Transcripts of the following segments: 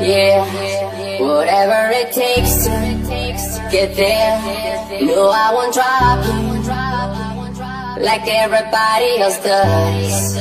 Yeah, whatever it takes to get there. No, I won't drop you like everybody else does.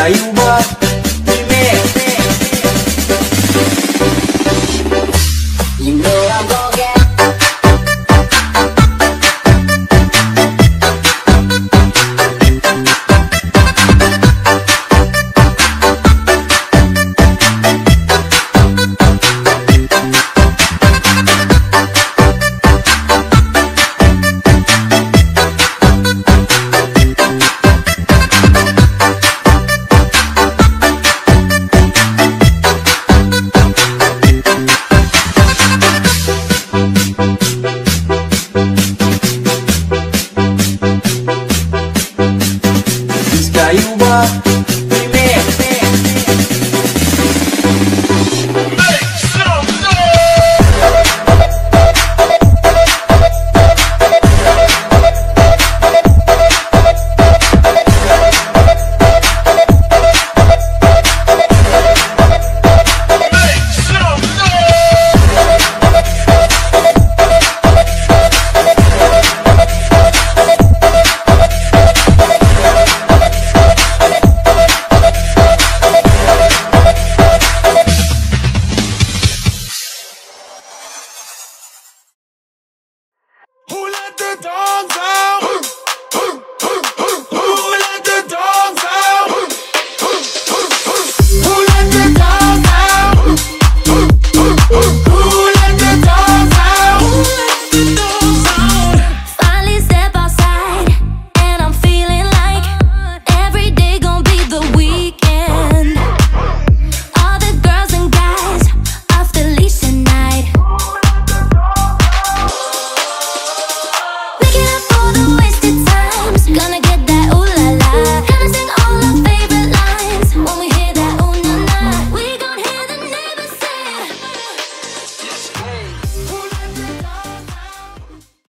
aí o Itaiuá